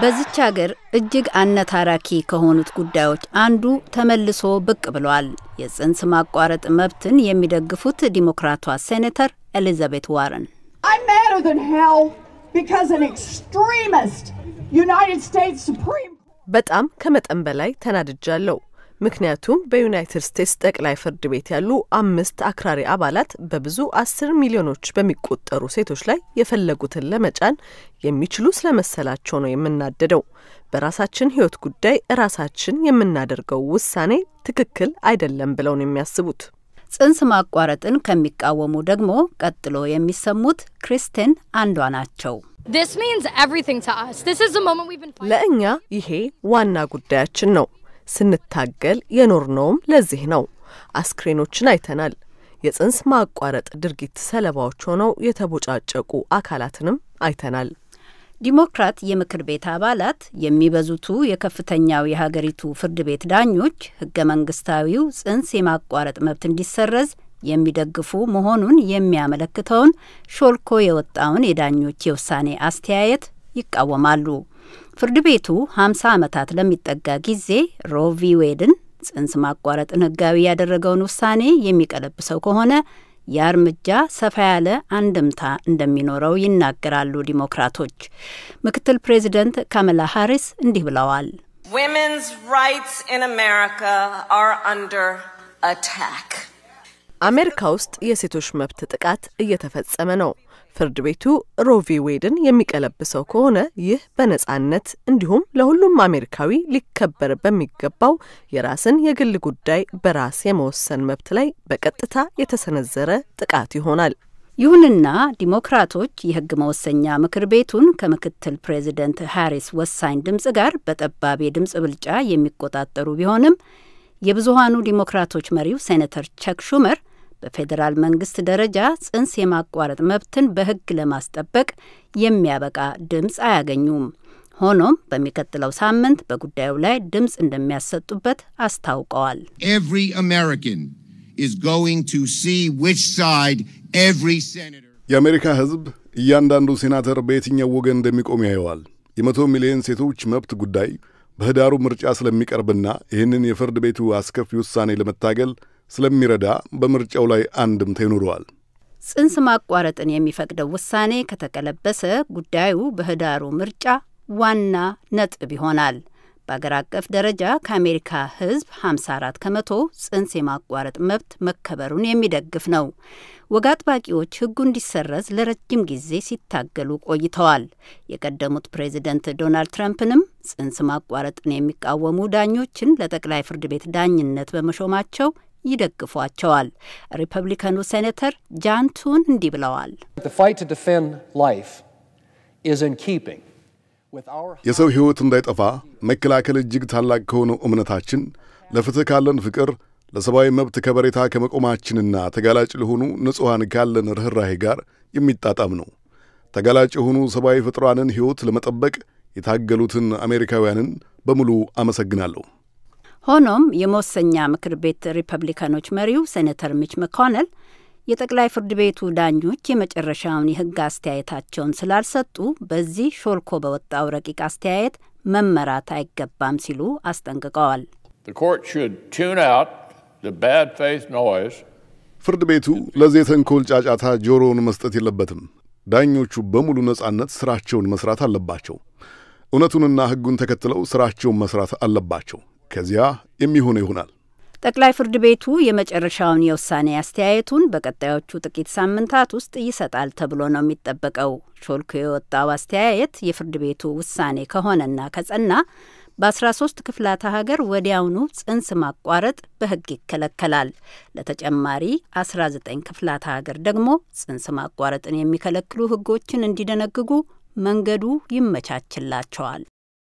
በዚች ሀገር እጅግ አነታራኪ ከሆኑት ጉዳዮች አንዱ ተመልሶ ብቅ ብሏል። የጽንስ ማቋረጥ መብትን የሚደግፉት ዲሞክራቷ ሴኔተር ኤሊዛቤት ዋረን በጣም ከመጠን በላይ ተናድጃለሁ። ምክንያቱም በዩናይትድ ስቴትስ ጠቅላይ ፍርድ ቤት ያሉ አምስት አክራሪ አባላት በብዙ አስር ሚሊዮኖች በሚቆጠሩ ሴቶች ላይ የፈለጉትን ለመጫን የሚችሉ ስለመሰላቸው ነው የምናደደው። በራሳችን ሕይወት ጉዳይ ራሳችን የምናደርገው ውሳኔ ትክክል አይደለም ብለው ነው የሚያስቡት። ጽንስ ማቋረጥን ከሚቃወሙ ደግሞ ቀጥሎ የሚሰሙት ክሪስቲን አንዷ ናቸው። ለእኛ ይሄ ዋና ጉዳያችን ነው። ስንታገል የኖርነውም ለዚህ ነው። አስክሬኖችን አይተናል። የጽንስ ማቋረጥ ድርጊት ሰለባዎች ሆነው የተቦጫጨቁ አካላትንም አይተናል። ዲሞክራት የምክር ቤት አባላት የሚበዙቱ የከፍተኛው የሀገሪቱ ፍርድ ቤት ዳኞች ህገ መንግስታዊው ጽንስ የማቋረጥ መብት እንዲሰረዝ የሚደግፉ መሆኑን የሚያመለክተውን ሾልኮ የወጣውን የዳኞች የውሳኔ አስተያየት ይቃወማሉ። ፍርድ ቤቱ 50 ዓመታት ለሚጠጋ ጊዜ ሮቪ ዌድን ጽንስ ማቋረጥን ህጋዊ ያደረገውን ውሳኔ የሚቀለብሰው ከሆነ ያ እርምጃ ሰፋ ያለ አንድምታ እንደሚኖረው ይናገራሉ ዲሞክራቶች። ምክትል ፕሬዚደንት ካመላ ሃሪስ እንዲህ ብለዋል። አሜሪካ ውስጥ የሴቶች መብት ጥቃት እየተፈጸመ ነው። ፍርድ ቤቱ ሮቪ ዌድን የሚቀለብሰው ከሆነ ይህ በነጻነት እንዲሁም ለሁሉም አሜሪካዊ ሊከበር በሚገባው የራስን የግል ጉዳይ በራስ የመወሰን መብት ላይ በቀጥታ የተሰነዘረ ጥቃት ይሆናል። ይሁንና ዲሞክራቶች የህግ መወሰኛ ምክር ቤቱን ከምክትል ፕሬዚደንት ሃሪስ ወሳኝ ድምፅ ጋር በጠባብ የድምፅ ብልጫ የሚቆጣጠሩ ቢሆንም የብዙሀኑ ዲሞክራቶች መሪው ሴኔተር ቸክ ሹመር በፌዴራል መንግስት ደረጃ ጽንስ የማቋረጥ መብትን በህግ ለማስጠበቅ የሚያበቃ ድምፅ አያገኙም። ሆኖም በሚቀጥለው ሳምንት በጉዳዩ ላይ ድምፅ እንደሚያሰጡበት አስታውቀዋል። የአሜሪካ ህዝብ እያንዳንዱ ሴናተር በየትኛው ወገን እንደሚቆም ያየዋል። የመቶ ሚሊዮን ሴቶች መብት ጉዳይ በህዳሩ ምርጫ ስለሚቀርብና ይህንን የፍርድ ቤቱ አስከፊ ውሳኔ ለመታገል ስለሚረዳ በምርጫው ላይ አንድምታ ይኖረዋል። ጽንስ ማቋረጥን የሚፈቅደው ውሳኔ ከተቀለበሰ ጉዳዩ በህዳሩ ምርጫ ዋና ነጥብ ይሆናል። በአገር አቀፍ ደረጃ ከአሜሪካ ህዝብ 54 ከመቶ ጽንስ የማቋረጥ መብት መከበሩን የሚደግፍ ነው። ወግ አጥባቂዎች ህጉ እንዲሰረዝ ለረጅም ጊዜ ሲታገሉ ቆይተዋል። የቀደሙት ፕሬዚደንት ዶናልድ ትራምፕንም ጽንስ ማቋረጥን የሚቃወሙ ዳኞችን ለጠቅላይ ፍርድ ቤት ዳኝነት በመሾማቸው ይደግፏቸዋል። ሪፐብሊካኑ ሴኔተር ጃን ቱን እንዲህ ብለዋል። የሰው ሕይወት እንዳይጠፋ መከላከል እጅግ ታላቅ ከሆነው እምነታችን፣ ለፍትህ ካለን ፍቅር፣ ለሰብአዊ መብት ከበሬታ ከመቆማችንና ተጋላጭ ለሆኑ ንጹሐን ካለን ርኅራሄ ጋር የሚጣጣም ነው። ተጋላጭ የሆኑ ሰብአዊ ፍጥሯንን ሕይወት ለመጠበቅ የታገሉትን አሜሪካውያንን በሙሉ አመሰግናለሁ። ሆኖም የመወሰኛ ምክር ቤት ሪፐብሊካኖች መሪው ሴኔተር ሚች መኮነል የጠቅላይ ፍርድ ቤቱ ዳኞች የመጨረሻውን የሕግ አስተያየታቸውን ስላልሰጡ በዚህ ሾልኮ በወጣው ረቂቅ አስተያየት መመራት አይገባም ሲሉ አስጠንቅቀዋል። ፍርድ ቤቱ ለዚህ የተንኮል ጫጫታ ጆሮውን መስጠት የለበትም። ዳኞቹ በሙሉ ነጻነት ስራቸውን መስራት አለባቸው። እውነቱንና ሕጉን ተከትለው ስራቸውን መስራት አለባቸው። ከዚያ የሚሆነው ይሆናል። ጠቅላይ ፍርድ ቤቱ የመጨረሻውን የውሳኔ አስተያየቱን በቀጣዮቹ ጥቂት ሳምንታት ውስጥ ይሰጣል ተብሎ ነው የሚጠበቀው። ሾልኮ የወጣው አስተያየት የፍርድ ቤቱ ውሳኔ ከሆነና ከጸና በ13 ክፍላተ ሀገር ወዲያውኑ ጽንስ ማቋረጥ በሕግ ይከለከላል። ለተጨማሪ 19 ክፍላተ ሀገር ደግሞ ጽንስ ማቋረጥን የሚከለክሉ ሕጎችን እንዲደነግጉ መንገዱ ይመቻችላቸዋል።